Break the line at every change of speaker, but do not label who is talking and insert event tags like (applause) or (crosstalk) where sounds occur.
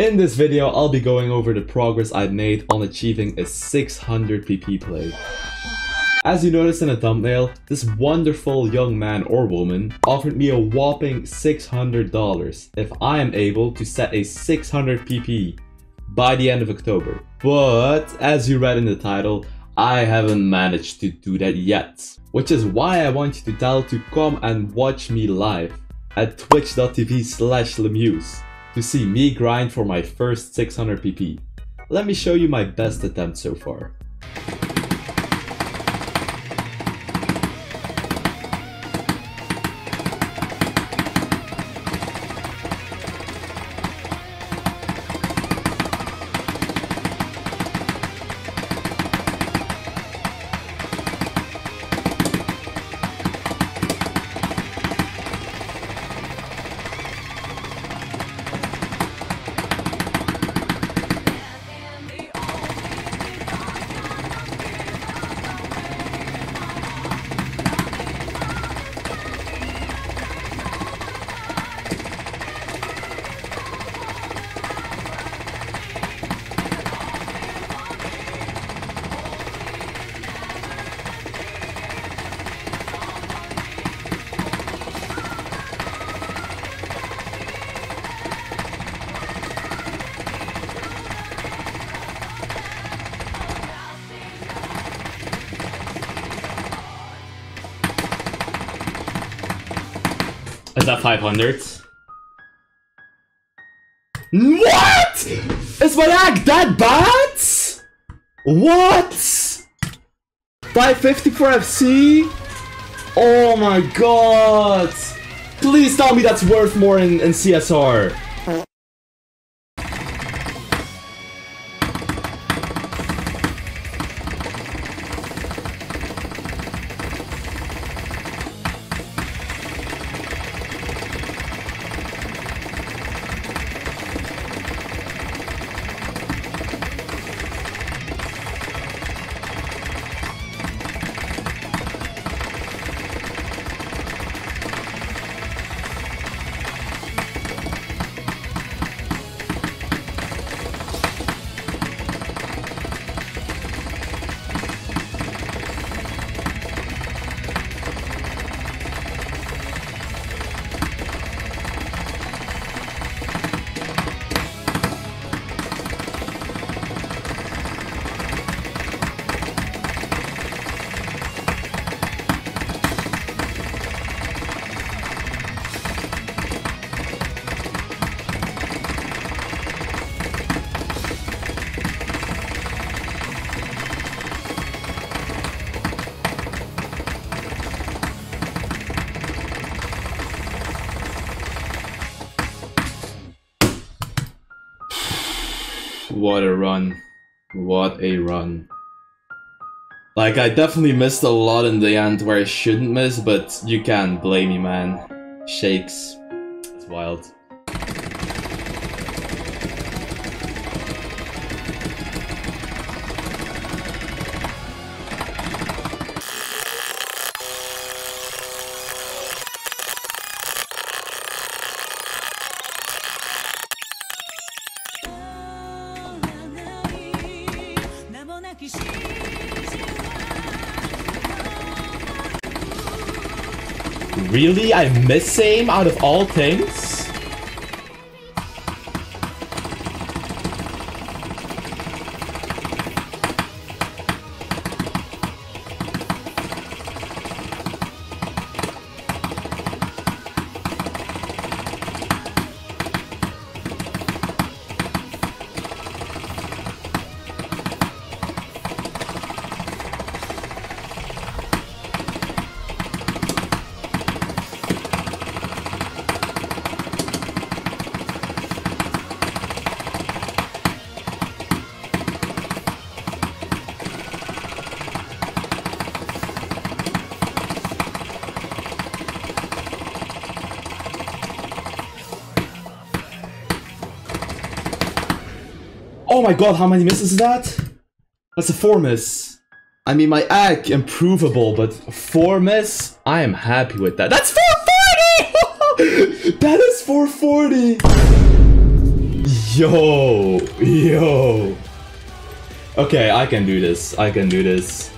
In this video, I'll be going over the progress I've made on achieving a 600 PP play. As you notice in the thumbnail, this wonderful young man or woman offered me a whopping $600 if I am able to set a 600 PP by the end of October. But, as you read in the title, I haven't managed to do that yet. Which is why I want you to tell to come and watch me live at twitch.tv slash lemuze to see me grind for my first 600 PP. Let me show you my best attempt so far. That 500? What? Is my lag that bad? What? 550 for FC? Oh my god! Please tell me that's worth more in, in CSR. What a run. What a run. Like, I definitely missed a lot in the end where I shouldn't miss, but you can't blame me, man. Shakes. It's wild. Really? I miss same out of all things? Oh my god, how many misses is that? That's a 4 miss. I mean, my acc improvable, but 4 miss? I am happy with that. That's 440! (laughs) that is 440! Yo, yo. Okay, I can do this. I can do this.